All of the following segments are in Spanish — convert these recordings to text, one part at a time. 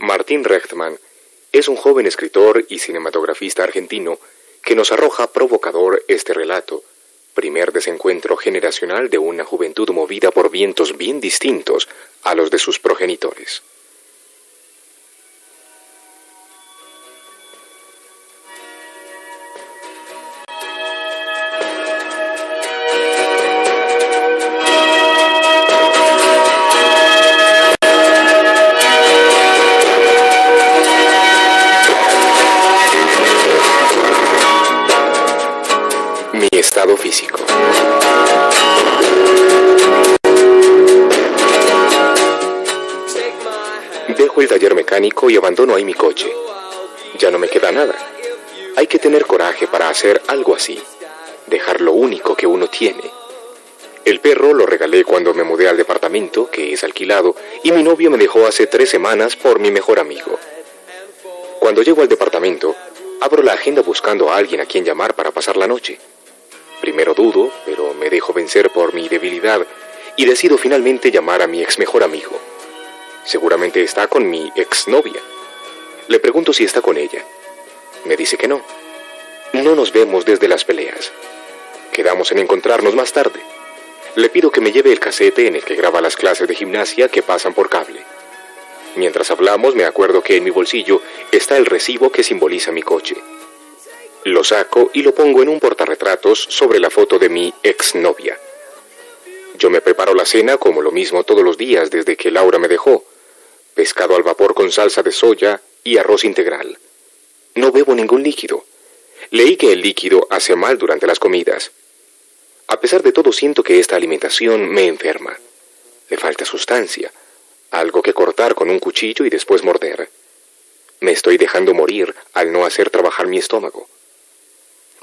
Martín Rechtman es un joven escritor y cinematografista argentino que nos arroja provocador este relato, primer desencuentro generacional de una juventud movida por vientos bien distintos a los de sus progenitores. Físico. Dejo el taller mecánico y abandono ahí mi coche. Ya no me queda nada. Hay que tener coraje para hacer algo así. Dejar lo único que uno tiene. El perro lo regalé cuando me mudé al departamento, que es alquilado, y mi novio me dejó hace tres semanas por mi mejor amigo. Cuando llego al departamento, abro la agenda buscando a alguien a quien llamar para pasar la noche. Primero dudo, pero me dejo vencer por mi debilidad y decido finalmente llamar a mi ex mejor amigo. Seguramente está con mi exnovia. Le pregunto si está con ella. Me dice que no. No nos vemos desde las peleas. Quedamos en encontrarnos más tarde. Le pido que me lleve el casete en el que graba las clases de gimnasia que pasan por cable. Mientras hablamos me acuerdo que en mi bolsillo está el recibo que simboliza mi coche. Lo saco y lo pongo en un portarretratos sobre la foto de mi exnovia. Yo me preparo la cena como lo mismo todos los días desde que Laura me dejó. Pescado al vapor con salsa de soya y arroz integral. No bebo ningún líquido. Leí que el líquido hace mal durante las comidas. A pesar de todo siento que esta alimentación me enferma. Le falta sustancia, algo que cortar con un cuchillo y después morder. Me estoy dejando morir al no hacer trabajar mi estómago.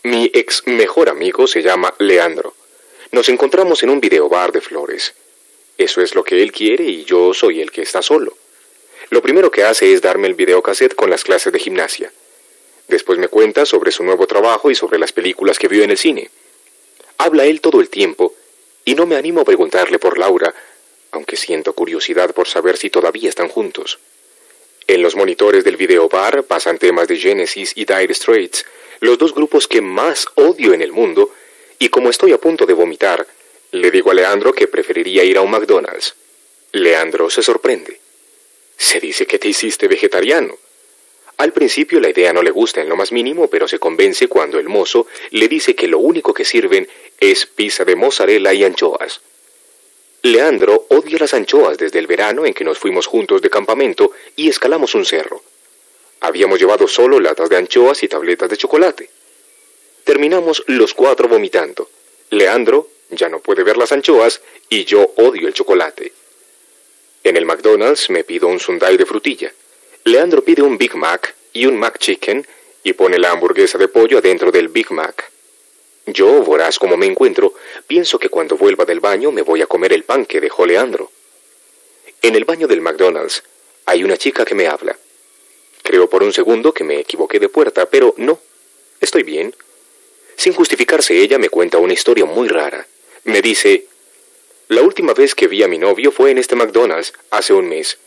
Mi ex mejor amigo se llama Leandro. Nos encontramos en un videobar de flores. Eso es lo que él quiere y yo soy el que está solo. Lo primero que hace es darme el videocassette con las clases de gimnasia. Después me cuenta sobre su nuevo trabajo y sobre las películas que vio en el cine. Habla él todo el tiempo y no me animo a preguntarle por Laura, aunque siento curiosidad por saber si todavía están juntos. En los monitores del videobar pasan temas de Genesis y Dire Straits, los dos grupos que más odio en el mundo, y como estoy a punto de vomitar, le digo a Leandro que preferiría ir a un McDonald's. Leandro se sorprende. Se dice que te hiciste vegetariano. Al principio la idea no le gusta en lo más mínimo, pero se convence cuando el mozo le dice que lo único que sirven es pizza de mozzarella y anchoas. Leandro odia las anchoas desde el verano en que nos fuimos juntos de campamento y escalamos un cerro. Habíamos llevado solo latas de anchoas y tabletas de chocolate. Terminamos los cuatro vomitando. Leandro ya no puede ver las anchoas y yo odio el chocolate. En el McDonald's me pido un sundae de frutilla. Leandro pide un Big Mac y un Mac Chicken y pone la hamburguesa de pollo adentro del Big Mac. Yo, voraz como me encuentro, pienso que cuando vuelva del baño me voy a comer el pan que dejó Leandro. En el baño del McDonald's hay una chica que me habla. Creo por un segundo que me equivoqué de puerta, pero no. Estoy bien. Sin justificarse ella me cuenta una historia muy rara. Me dice, la última vez que vi a mi novio fue en este McDonald's, hace un mes.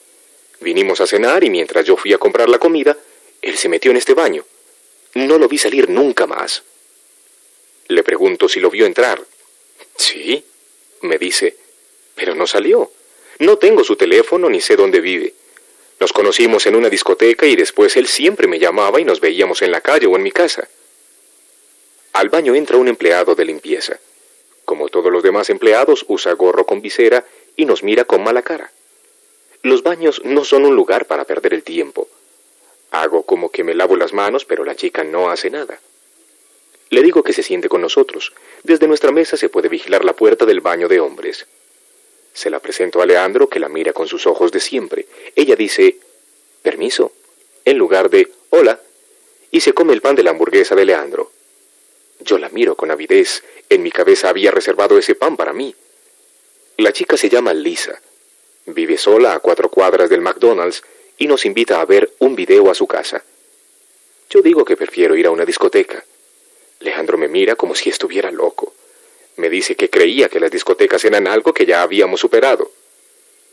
Vinimos a cenar y mientras yo fui a comprar la comida, él se metió en este baño. No lo vi salir nunca más. Le pregunto si lo vio entrar. Sí, me dice, pero no salió. No tengo su teléfono ni sé dónde vive. Nos conocimos en una discoteca y después él siempre me llamaba y nos veíamos en la calle o en mi casa. Al baño entra un empleado de limpieza. Como todos los demás empleados, usa gorro con visera y nos mira con mala cara. Los baños no son un lugar para perder el tiempo. Hago como que me lavo las manos, pero la chica no hace nada. Le digo que se siente con nosotros. Desde nuestra mesa se puede vigilar la puerta del baño de hombres. Se la presento a Leandro, que la mira con sus ojos de siempre. Ella dice, permiso, en lugar de, hola, y se come el pan de la hamburguesa de Leandro. Yo la miro con avidez. En mi cabeza había reservado ese pan para mí. La chica se llama Lisa. Vive sola a cuatro cuadras del McDonald's y nos invita a ver un video a su casa. Yo digo que prefiero ir a una discoteca. Leandro me mira como si estuviera loco. Me dice que creía que las discotecas eran algo que ya habíamos superado.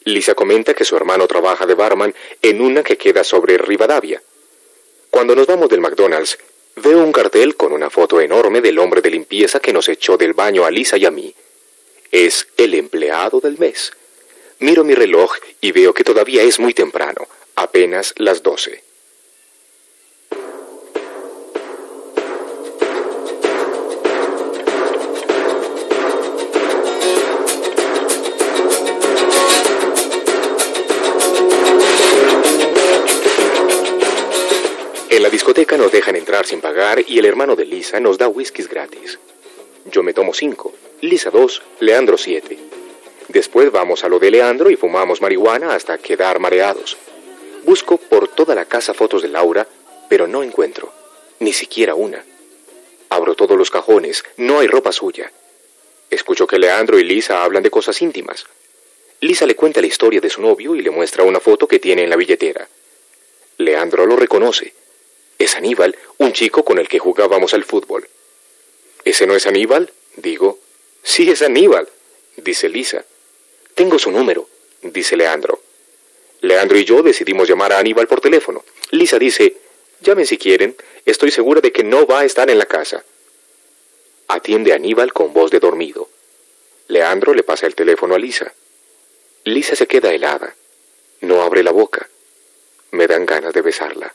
Lisa comenta que su hermano trabaja de barman en una que queda sobre Rivadavia. Cuando nos vamos del McDonald's, veo un cartel con una foto enorme del hombre de limpieza que nos echó del baño a Lisa y a mí. Es el empleado del mes. Miro mi reloj y veo que todavía es muy temprano, apenas las doce. La discoteca nos dejan entrar sin pagar y el hermano de Lisa nos da whiskies gratis. Yo me tomo cinco, Lisa dos, Leandro siete. Después vamos a lo de Leandro y fumamos marihuana hasta quedar mareados. Busco por toda la casa fotos de Laura, pero no encuentro, ni siquiera una. Abro todos los cajones, no hay ropa suya. Escucho que Leandro y Lisa hablan de cosas íntimas. Lisa le cuenta la historia de su novio y le muestra una foto que tiene en la billetera. Leandro lo reconoce. Es Aníbal, un chico con el que jugábamos al fútbol. ¿Ese no es Aníbal? Digo. Sí, es Aníbal, dice Lisa. Tengo su número, dice Leandro. Leandro y yo decidimos llamar a Aníbal por teléfono. Lisa dice, llamen si quieren, estoy segura de que no va a estar en la casa. Atiende Aníbal con voz de dormido. Leandro le pasa el teléfono a Lisa. Lisa se queda helada. No abre la boca. Me dan ganas de besarla.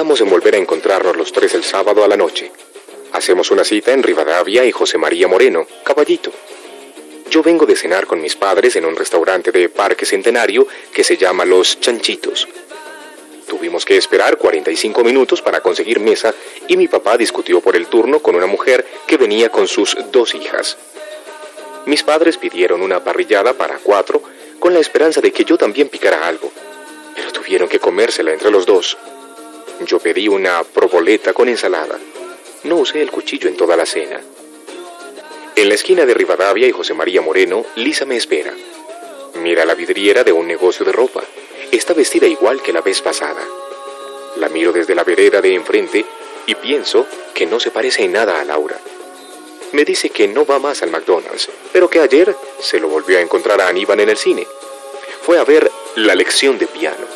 Quedamos en volver a encontrarnos los tres el sábado a la noche. Hacemos una cita en Rivadavia y José María Moreno, caballito. Yo vengo de cenar con mis padres en un restaurante de Parque Centenario que se llama Los Chanchitos. Tuvimos que esperar 45 minutos para conseguir mesa y mi papá discutió por el turno con una mujer que venía con sus dos hijas. Mis padres pidieron una parrillada para cuatro con la esperanza de que yo también picara algo, pero tuvieron que comérsela entre los dos. Yo pedí una proboleta con ensalada. No usé el cuchillo en toda la cena. En la esquina de Rivadavia y José María Moreno, Lisa me espera. Mira la vidriera de un negocio de ropa. Está vestida igual que la vez pasada. La miro desde la vereda de enfrente y pienso que no se parece en nada a Laura. Me dice que no va más al McDonald's, pero que ayer se lo volvió a encontrar a Aníbal en el cine. Fue a ver la lección de piano.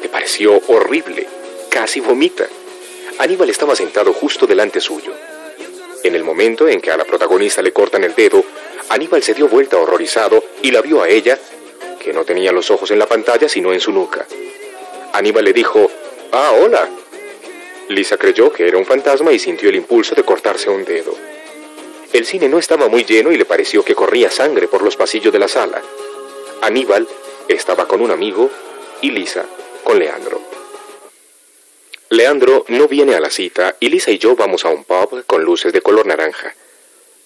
Me pareció horrible casi vomita. Aníbal estaba sentado justo delante suyo. En el momento en que a la protagonista le cortan el dedo, Aníbal se dio vuelta horrorizado y la vio a ella, que no tenía los ojos en la pantalla sino en su nuca. Aníbal le dijo, Ah, hola. Lisa creyó que era un fantasma y sintió el impulso de cortarse un dedo. El cine no estaba muy lleno y le pareció que corría sangre por los pasillos de la sala. Aníbal estaba con un amigo y Lisa con Leandro. Leandro no viene a la cita y Lisa y yo vamos a un pub con luces de color naranja.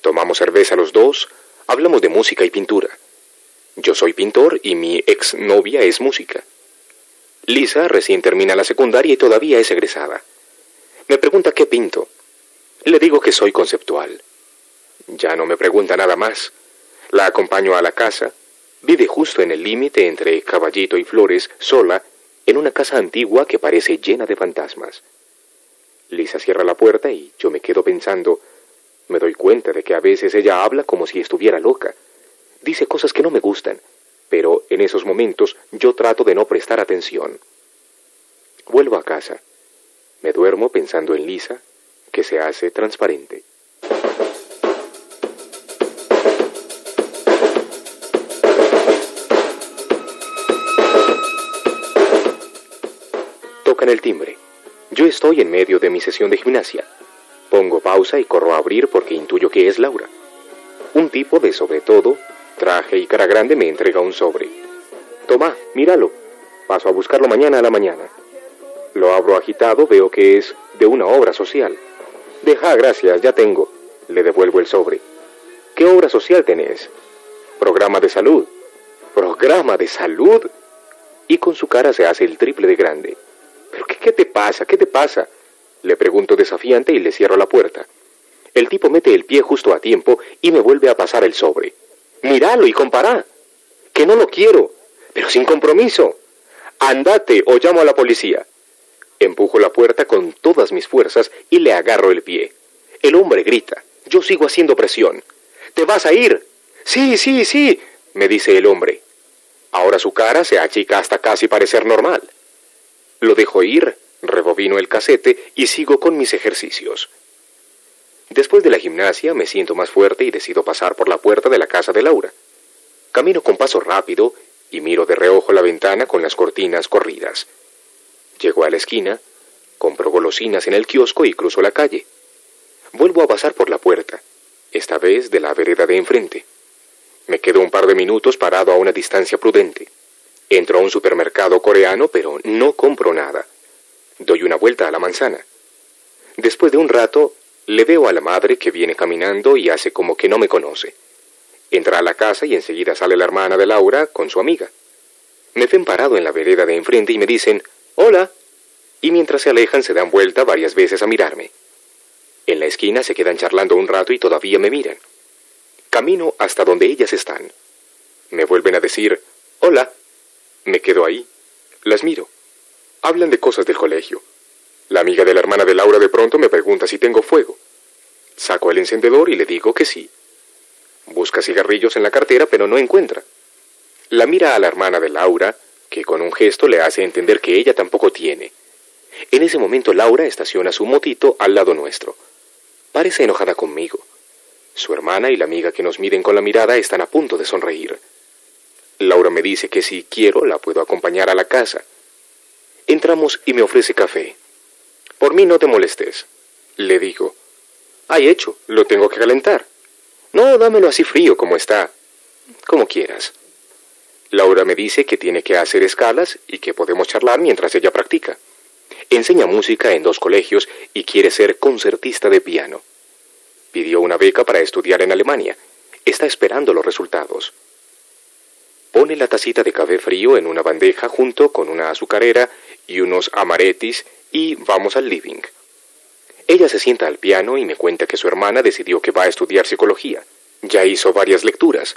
Tomamos cerveza los dos, hablamos de música y pintura. Yo soy pintor y mi ex novia es música. Lisa recién termina la secundaria y todavía es egresada. Me pregunta qué pinto. Le digo que soy conceptual. Ya no me pregunta nada más. La acompaño a la casa. Vive justo en el límite entre Caballito y Flores, sola, en una casa antigua que parece llena de fantasmas. Lisa cierra la puerta y yo me quedo pensando, me doy cuenta de que a veces ella habla como si estuviera loca. Dice cosas que no me gustan, pero en esos momentos yo trato de no prestar atención. Vuelvo a casa. Me duermo pensando en Lisa, que se hace transparente. En el timbre. Yo estoy en medio de mi sesión de gimnasia. Pongo pausa y corro a abrir porque intuyo que es Laura. Un tipo de sobre todo, traje y cara grande me entrega un sobre. Toma, míralo. Paso a buscarlo mañana a la mañana. Lo abro agitado, veo que es de una obra social. Deja, gracias, ya tengo. Le devuelvo el sobre. ¿Qué obra social tenés? Programa de salud. ¿Programa de salud? Y con su cara se hace el triple de grande. ¿Pero qué, te pasa? ¿Qué te pasa? Le pregunto desafiante y le cierro la puerta. El tipo mete el pie justo a tiempo y me vuelve a pasar el sobre. Míralo y compará. Que no lo quiero. Pero sin compromiso. Andate o llamo a la policía. Empujo la puerta con todas mis fuerzas y le agarro el pie. El hombre grita. Yo sigo haciendo presión. ¿Te vas a ir? Sí, sí, sí, me dice el hombre. Ahora su cara se achica hasta casi parecer normal. Lo dejo ir, rebobino el casete y sigo con mis ejercicios. Después de la gimnasia me siento más fuerte y decido pasar por la puerta de la casa de Laura. Camino con paso rápido y miro de reojo la ventana con las cortinas corridas. Llego a la esquina, compro golosinas en el kiosco y cruzo la calle. Vuelvo a pasar por la puerta, esta vez de la vereda de enfrente. Me quedo un par de minutos parado a una distancia prudente. Entro a un supermercado coreano, pero no compro nada. Doy una vuelta a la manzana. Después de un rato, le veo a la madre que viene caminando y hace como que no me conoce. Entra a la casa y enseguida sale la hermana de Laura con su amiga. Me ven parado en la vereda de enfrente y me dicen, Hola. Y mientras se alejan se dan vuelta varias veces a mirarme. En la esquina se quedan charlando un rato y todavía me miran. Camino hasta donde ellas están. Me vuelven a decir, hola. Me quedo ahí. Las miro. Hablan de cosas del colegio. La amiga de la hermana de Laura de pronto me pregunta si tengo fuego. Saco el encendedor y le digo que sí. Busca cigarrillos en la cartera pero no encuentra. La mira a la hermana de Laura, que con un gesto le hace entender que ella tampoco tiene. En ese momento Laura estaciona su motito al lado nuestro. Parece enojada conmigo. Su hermana y la amiga que nos miden con la mirada están a punto de sonreír. Laura me dice que si quiero la puedo acompañar a la casa. Entramos y me ofrece café. Por mí no te molestes, le digo. Hay hecho, lo tengo que calentar. No, dámelo así frío como está. Como quieras. Laura me dice que tiene que hacer escalas y que podemos charlar mientras ella practica. Enseña música en dos colegios y quiere ser concertista de piano. Pidió una beca para estudiar en Alemania. Está esperando los resultados. Pone la tacita de café frío en una bandeja junto con una azucarera y unos amaretis y vamos al living. Ella se sienta al piano y me cuenta que su hermana decidió que va a estudiar psicología. Ya hizo varias lecturas.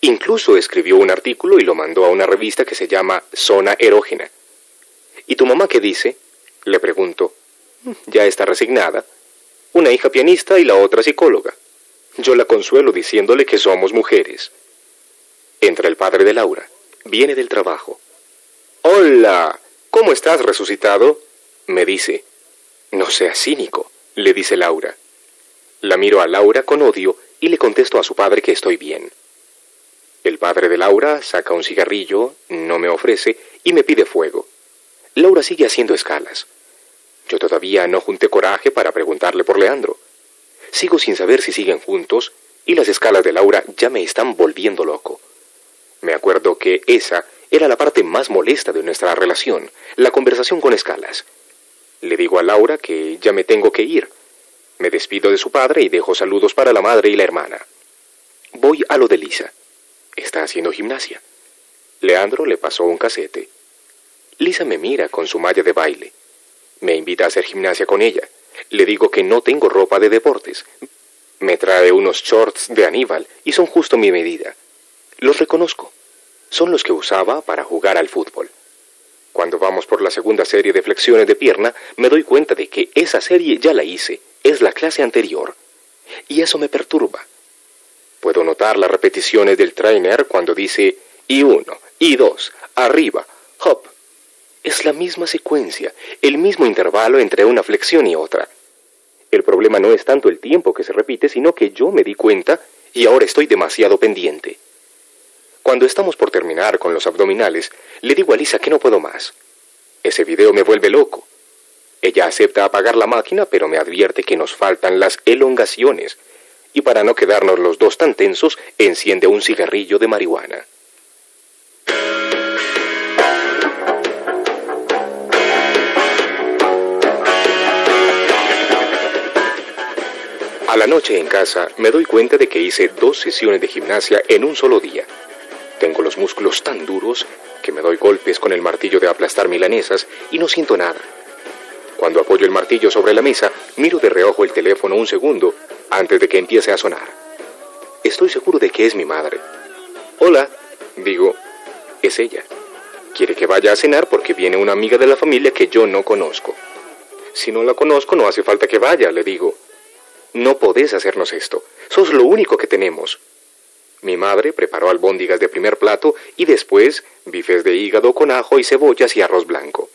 Incluso escribió un artículo y lo mandó a una revista que se llama Zona Erógena. ¿Y tu mamá qué dice? Le pregunto. Ya está resignada. Una hija pianista y la otra psicóloga. Yo la consuelo diciéndole que somos mujeres. Entra el padre de Laura. Viene del trabajo. Hola. ¿Cómo estás, resucitado? Me dice. No seas cínico, le dice Laura. La miro a Laura con odio y le contesto a su padre que estoy bien. El padre de Laura saca un cigarrillo, no me ofrece y me pide fuego. Laura sigue haciendo escalas. Yo todavía no junté coraje para preguntarle por Leandro. Sigo sin saber si siguen juntos y las escalas de Laura ya me están volviendo loco. Me acuerdo que esa era la parte más molesta de nuestra relación, la conversación con escalas. Le digo a Laura que ya me tengo que ir. Me despido de su padre y dejo saludos para la madre y la hermana. Voy a lo de Lisa. Está haciendo gimnasia. Leandro le pasó un casete. Lisa me mira con su malla de baile. Me invita a hacer gimnasia con ella. Le digo que no tengo ropa de deportes. Me trae unos shorts de Aníbal y son justo mi medida. Los reconozco. Son los que usaba para jugar al fútbol. Cuando vamos por la segunda serie de flexiones de pierna, me doy cuenta de que esa serie ya la hice. Es la clase anterior. Y eso me perturba. Puedo notar las repeticiones del trainer cuando dice y uno, y dos, arriba, hop. Es la misma secuencia, el mismo intervalo entre una flexión y otra. El problema no es tanto el tiempo que se repite, sino que yo me di cuenta y ahora estoy demasiado pendiente. Cuando estamos por terminar con los abdominales, le digo a Lisa que no puedo más. Ese video me vuelve loco. Ella acepta apagar la máquina, pero me advierte que nos faltan las elongaciones, y para no quedarnos los dos tan tensos, enciende un cigarrillo de marihuana. A la noche en casa me doy cuenta de que hice dos sesiones de gimnasia en un solo día. Tengo los músculos tan duros que me doy golpes con el martillo de aplastar milanesas y no siento nada. Cuando apoyo el martillo sobre la mesa, miro de reojo el teléfono un segundo antes de que empiece a sonar. Estoy seguro de que es mi madre. Hola, digo. es ella. Quiere que vaya a cenar porque viene una amiga de la familia que yo no conozco. Si no la conozco, no hace falta que vaya, le digo. No podés hacernos esto. Sos lo único que tenemos. Mi madre preparó albóndigas de primer plato y después bifes de hígado con ajo y cebollas y arroz blanco.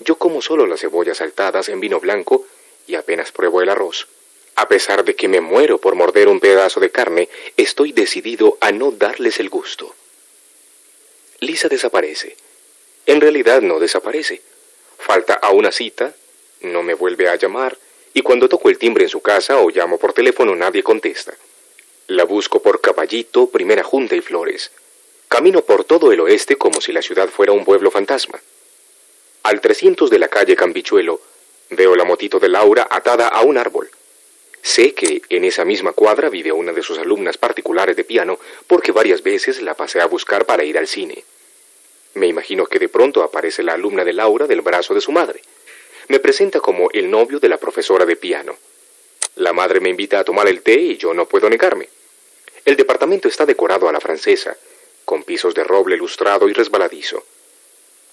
Yo como solo las cebollas saltadas en vino blanco y apenas pruebo el arroz. A pesar de que me muero por morder un pedazo de carne, estoy decidido a no darles el gusto. Lisa desaparece. En realidad no desaparece. Falta a una cita, no me vuelve a llamar, y cuando toco el timbre en su casa o llamo por teléfono nadie contesta. La busco por Caballito, Primera Junta y Flores. Camino por todo el oeste como si la ciudad fuera un pueblo fantasma. Al 300 de la calle Campichuelo, veo la motito de Laura atada a un árbol. Sé que en esa misma cuadra vive una de sus alumnas particulares de piano porque varias veces la pasé a buscar para ir al cine. Me imagino que de pronto aparece la alumna de Laura del brazo de su madre. Me presenta como el novio de la profesora de piano. La madre me invita a tomar el té y yo no puedo negarme. El departamento está decorado a la francesa, con pisos de roble lustrado y resbaladizo.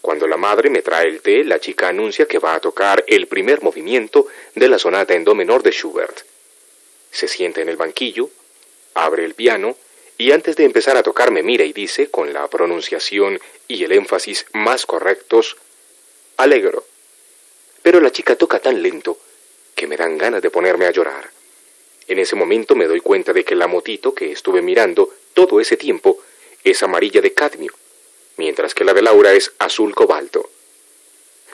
Cuando la madre me trae el té, la chica anuncia que va a tocar el primer movimiento de la sonata en do menor de Schubert se sienta en el banquillo, abre el piano y antes de empezar a tocar me mira y dice, con la pronunciación y el énfasis más correctos, alegro. Pero la chica toca tan lento que me dan ganas de ponerme a llorar. En ese momento me doy cuenta de que la motito que estuve mirando todo ese tiempo es amarilla de cadmio, mientras que la de Laura es azul cobalto.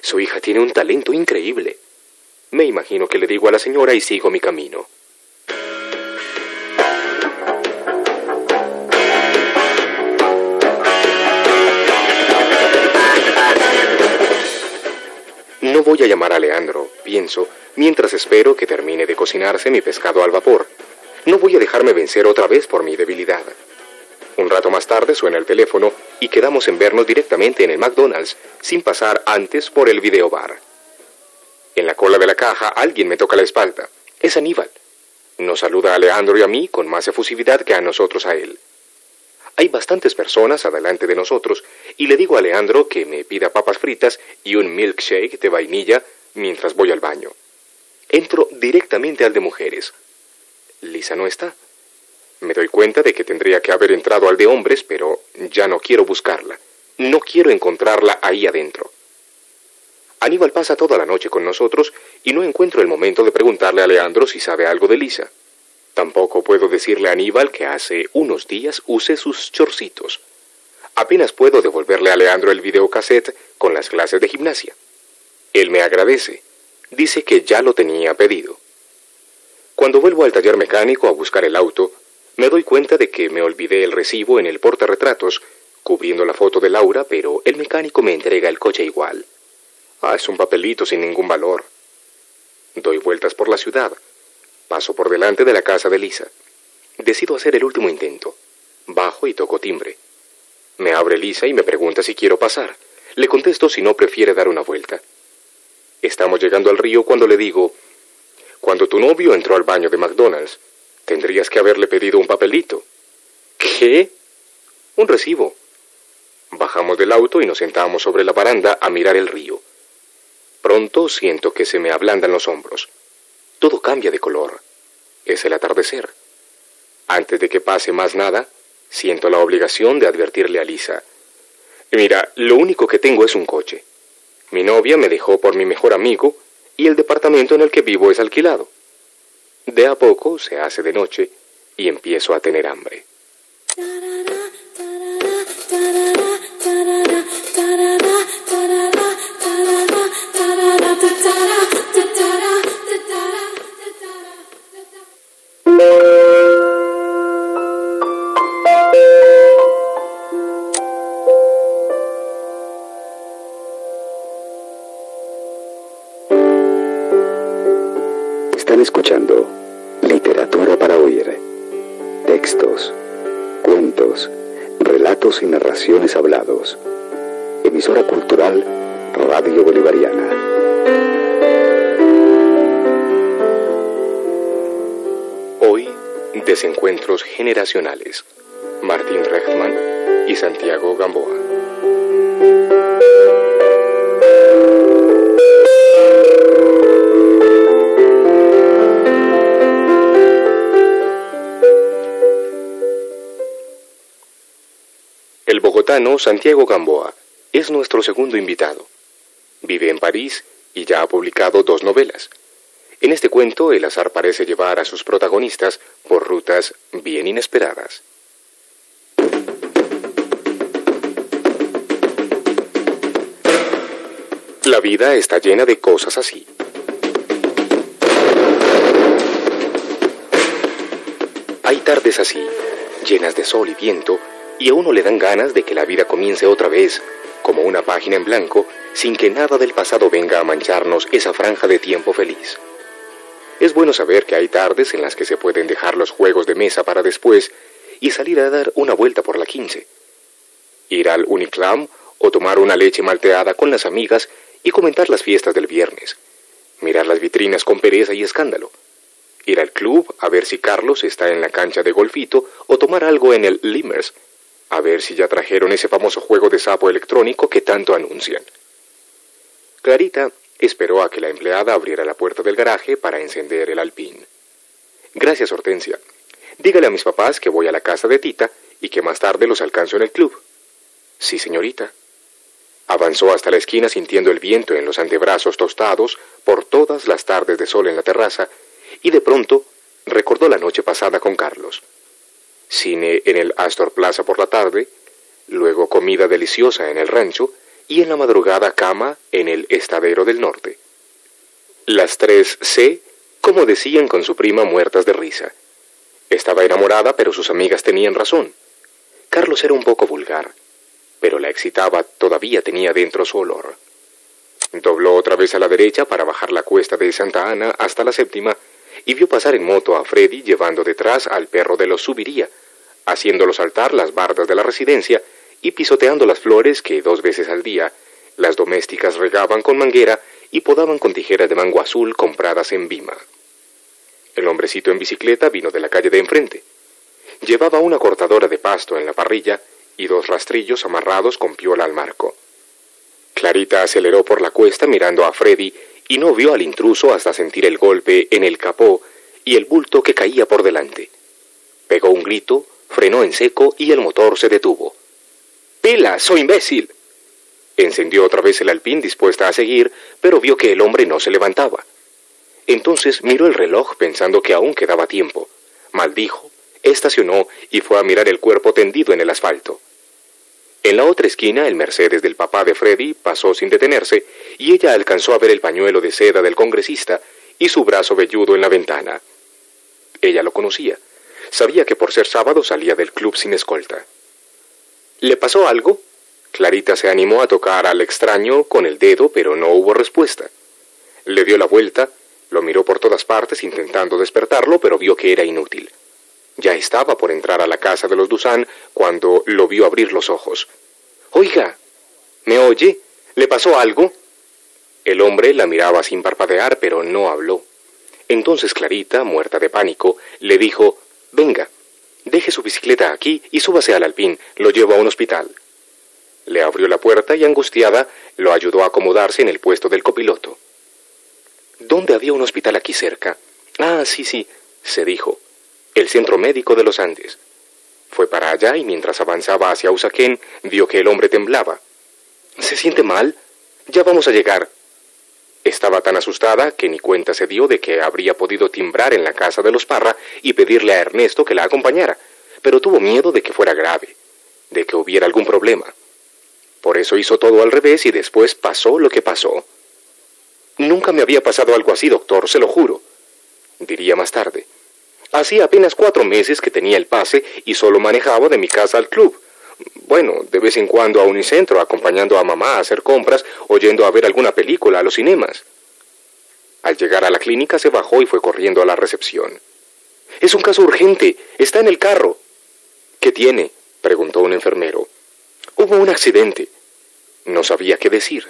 Su hija tiene un talento increíble. Me imagino que le digo a la señora y sigo mi camino. No voy a llamar a Leandro, pienso, mientras espero que termine de cocinarse mi pescado al vapor. No voy a dejarme vencer otra vez por mi debilidad. Un rato más tarde suena el teléfono y quedamos en vernos directamente en el McDonald's, sin pasar antes por el videobar. En la cola de la caja alguien me toca la espalda. Es Aníbal. Nos saluda a Leandro y a mí con más efusividad que a nosotros a él. Hay bastantes personas adelante de nosotros y le digo a Leandro que me pida papas fritas y un milkshake de vainilla mientras voy al baño. Entro directamente al de mujeres. Lisa no está. Me doy cuenta de que tendría que haber entrado al de hombres, pero ya no quiero buscarla. No quiero encontrarla ahí adentro. Aníbal pasa toda la noche con nosotros y no encuentro el momento de preguntarle a Leandro si sabe algo de Lisa. Tampoco puedo decirle a Aníbal que hace unos días use sus chorcitos. Apenas puedo devolverle a Leandro el videocassette con las clases de gimnasia. Él me agradece. Dice que ya lo tenía pedido. Cuando vuelvo al taller mecánico a buscar el auto, me doy cuenta de que me olvidé el recibo en el portarretratos, cubriendo la foto de Laura, pero el mecánico me entrega el coche igual. Ah, es un papelito sin ningún valor. Doy vueltas por la ciudad, Paso por delante de la casa de Lisa. Decido hacer el último intento. Bajo y toco timbre. Me abre Lisa y me pregunta si quiero pasar. Le contesto si no prefiere dar una vuelta. Estamos llegando al río cuando le digo, cuando tu novio entró al baño de McDonald's, tendrías que haberle pedido un papelito. ¿Qué? Un recibo. Bajamos del auto y nos sentamos sobre la baranda a mirar el río. Pronto siento que se me ablandan los hombros. Todo cambia de color. Es el atardecer. Antes de que pase más nada, siento la obligación de advertirle a Lisa. Mira, lo único que tengo es un coche. Mi novia me dejó por mi mejor amigo y el departamento en el que vivo es alquilado. De a poco se hace de noche y empiezo a tener hambre. generacionales, Martín Rechtman y Santiago Gamboa. El bogotano Santiago Gamboa es nuestro segundo invitado. Vive en París y ya ha publicado dos novelas. En este cuento el azar parece llevar a sus protagonistas por rutas bien inesperadas. La vida está llena de cosas así. Hay tardes así, llenas de sol y viento, y a uno le dan ganas de que la vida comience otra vez, como una página en blanco, sin que nada del pasado venga a mancharnos esa franja de tiempo feliz. Es bueno saber que hay tardes en las que se pueden dejar los juegos de mesa para después y salir a dar una vuelta por la quince. Ir al Uniclam o tomar una leche malteada con las amigas y comentar las fiestas del viernes. Mirar las vitrinas con pereza y escándalo. Ir al club a ver si Carlos está en la cancha de golfito o tomar algo en el Limers a ver si ya trajeron ese famoso juego de sapo electrónico que tanto anuncian. Clarita esperó a que la empleada abriera la puerta del garaje para encender el alpín. Gracias, Hortensia. Dígale a mis papás que voy a la casa de Tita y que más tarde los alcanzo en el club. Sí, señorita. Avanzó hasta la esquina sintiendo el viento en los antebrazos tostados por todas las tardes de sol en la terraza y de pronto recordó la noche pasada con Carlos. Cine en el Astor Plaza por la tarde, luego comida deliciosa en el rancho y en la madrugada cama en el Estadero del Norte. Las tres C, como decían con su prima muertas de risa. Estaba enamorada, pero sus amigas tenían razón. Carlos era un poco vulgar, pero la excitaba, todavía tenía dentro su olor. Dobló otra vez a la derecha para bajar la cuesta de Santa Ana hasta la séptima y vio pasar en moto a Freddy llevando detrás al perro de los subiría, haciéndolo saltar las bardas de la residencia y pisoteando las flores que dos veces al día las domésticas regaban con manguera y podaban con tijeras de mango azul compradas en Vima. El hombrecito en bicicleta vino de la calle de enfrente. Llevaba una cortadora de pasto en la parrilla y dos rastrillos amarrados con piola al marco. Clarita aceleró por la cuesta mirando a Freddy y no vio al intruso hasta sentir el golpe en el capó y el bulto que caía por delante. Pegó un grito, frenó en seco y el motor se detuvo. ¡Pela, soy imbécil! Encendió otra vez el alpín dispuesta a seguir, pero vio que el hombre no se levantaba. Entonces miró el reloj pensando que aún quedaba tiempo. Maldijo, estacionó y fue a mirar el cuerpo tendido en el asfalto. En la otra esquina, el Mercedes del papá de Freddy pasó sin detenerse y ella alcanzó a ver el pañuelo de seda del congresista y su brazo velludo en la ventana. Ella lo conocía. Sabía que por ser sábado salía del club sin escolta. ¿Le pasó algo? Clarita se animó a tocar al extraño con el dedo, pero no hubo respuesta. Le dio la vuelta, lo miró por todas partes intentando despertarlo, pero vio que era inútil. Ya estaba por entrar a la casa de los Dusan cuando lo vio abrir los ojos. Oiga, ¿me oye? ¿Le pasó algo? El hombre la miraba sin parpadear, pero no habló. Entonces Clarita, muerta de pánico, le dijo, Venga, deje su bicicleta aquí y súbase al alpín, lo llevo a un hospital. Le abrió la puerta y angustiada lo ayudó a acomodarse en el puesto del copiloto. ¿Dónde había un hospital aquí cerca? Ah, sí, sí, se dijo el centro médico de los Andes. Fue para allá y mientras avanzaba hacia Usaquén vio que el hombre temblaba. ¿Se siente mal? Ya vamos a llegar. Estaba tan asustada que ni cuenta se dio de que habría podido timbrar en la casa de los Parra y pedirle a Ernesto que la acompañara, pero tuvo miedo de que fuera grave, de que hubiera algún problema. Por eso hizo todo al revés y después pasó lo que pasó. Nunca me había pasado algo así, doctor, se lo juro, diría más tarde. Hacía apenas cuatro meses que tenía el pase y solo manejaba de mi casa al club. Bueno, de vez en cuando a Unicentro, acompañando a mamá a hacer compras o yendo a ver alguna película a los cinemas. Al llegar a la clínica se bajó y fue corriendo a la recepción. Es un caso urgente. Está en el carro. ¿Qué tiene? preguntó un enfermero. Hubo un accidente. No sabía qué decir.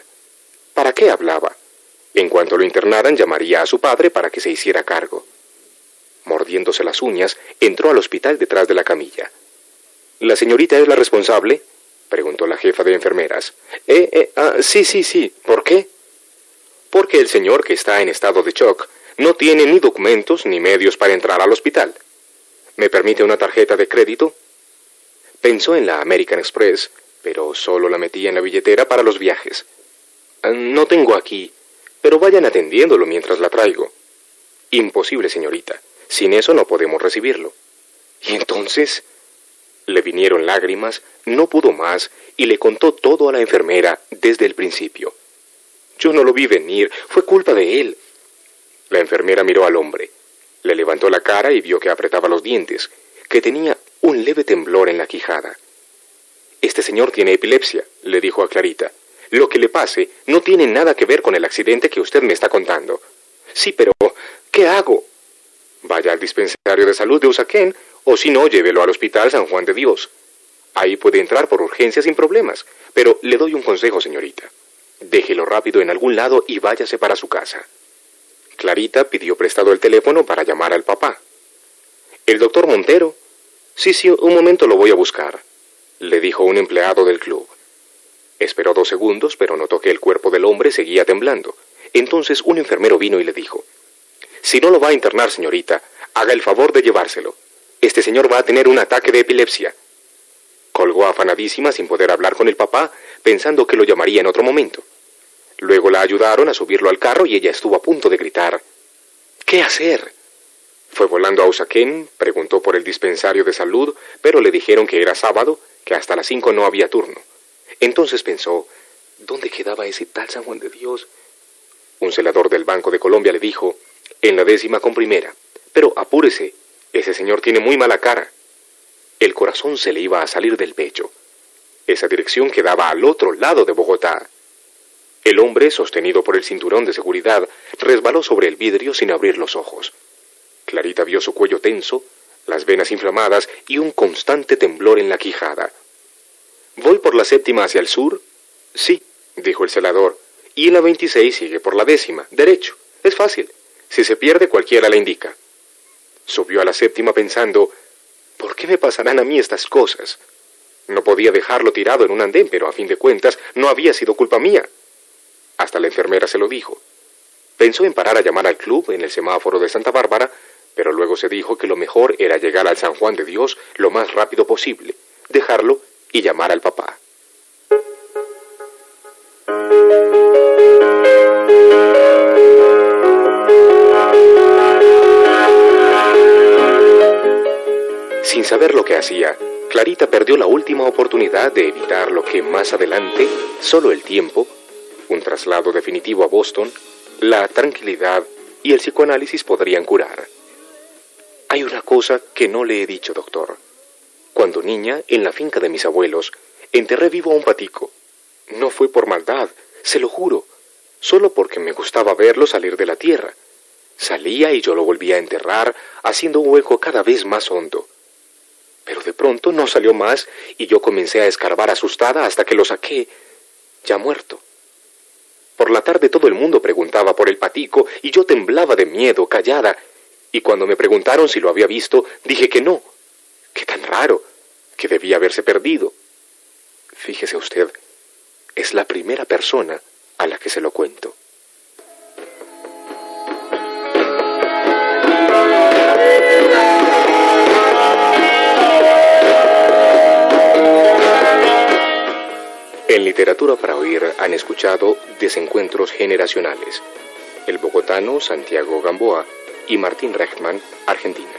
¿Para qué hablaba? En cuanto lo internaran, llamaría a su padre para que se hiciera cargo mordiéndose las uñas, entró al hospital detrás de la camilla. ¿La señorita es la responsable? preguntó la jefa de enfermeras. Eh, eh, ah, sí, sí, sí. ¿Por qué? Porque el señor que está en estado de shock no tiene ni documentos ni medios para entrar al hospital. ¿Me permite una tarjeta de crédito? Pensó en la American Express, pero solo la metía en la billetera para los viajes. Ah, no tengo aquí, pero vayan atendiéndolo mientras la traigo. Imposible, señorita. Sin eso no podemos recibirlo. Y entonces le vinieron lágrimas, no pudo más y le contó todo a la enfermera desde el principio. Yo no lo vi venir, fue culpa de él. La enfermera miró al hombre, le levantó la cara y vio que apretaba los dientes, que tenía un leve temblor en la quijada. Este señor tiene epilepsia, le dijo a Clarita. Lo que le pase no tiene nada que ver con el accidente que usted me está contando. Sí, pero ¿qué hago? Vaya al dispensario de salud de Usaquén o si no, llévelo al Hospital San Juan de Dios. Ahí puede entrar por urgencia sin problemas, pero le doy un consejo, señorita. Déjelo rápido en algún lado y váyase para su casa. Clarita pidió prestado el teléfono para llamar al papá. ¿El doctor Montero? Sí, sí, un momento lo voy a buscar le dijo un empleado del club. Esperó dos segundos, pero notó que el cuerpo del hombre seguía temblando. Entonces un enfermero vino y le dijo, Si no lo va a internar, señorita, haga el favor de llevárselo. Este señor va a tener un ataque de epilepsia. Colgó afanadísima sin poder hablar con el papá, pensando que lo llamaría en otro momento. Luego la ayudaron a subirlo al carro y ella estuvo a punto de gritar, ¿Qué hacer? Fue volando a Usaquén, preguntó por el dispensario de salud, pero le dijeron que era sábado que hasta las cinco no había turno. Entonces pensó, ¿dónde quedaba ese tal San Juan de Dios? Un celador del Banco de Colombia le dijo, en la décima con primera, pero apúrese, ese señor tiene muy mala cara. El corazón se le iba a salir del pecho. Esa dirección quedaba al otro lado de Bogotá. El hombre, sostenido por el cinturón de seguridad, resbaló sobre el vidrio sin abrir los ojos. Clarita vio su cuello tenso, las venas inflamadas y un constante temblor en la quijada. ¿Voy por la séptima hacia el sur? Sí, dijo el celador, y la 26 sigue por la décima, derecho. Es fácil. Si se pierde, cualquiera la indica. Subió a la séptima pensando, ¿por qué me pasarán a mí estas cosas? No podía dejarlo tirado en un andén, pero a fin de cuentas no había sido culpa mía. Hasta la enfermera se lo dijo. Pensó en parar a llamar al club en el semáforo de Santa Bárbara, pero luego se dijo que lo mejor era llegar al San Juan de Dios lo más rápido posible, dejarlo y llamar al papá. Sin saber lo que hacía, Clarita perdió la última oportunidad de evitar lo que más adelante, solo el tiempo, un traslado definitivo a Boston, la tranquilidad y el psicoanálisis podrían curar. Hay una cosa que no le he dicho, doctor. Cuando niña, en la finca de mis abuelos, enterré vivo a un patico. No fue por maldad, se lo juro, solo porque me gustaba verlo salir de la tierra. Salía y yo lo volvía a enterrar, haciendo un hueco cada vez más hondo. Pero de pronto no salió más y yo comencé a escarbar asustada hasta que lo saqué, ya muerto. Por la tarde todo el mundo preguntaba por el patico y yo temblaba de miedo, callada, y cuando me preguntaron si lo había visto, dije que no. Qué tan raro, que debía haberse perdido. Fíjese usted, es la primera persona a la que se lo cuento. Literatura para oír han escuchado Desencuentros Generacionales. El bogotano Santiago Gamboa y Martín Rechtman, Argentina.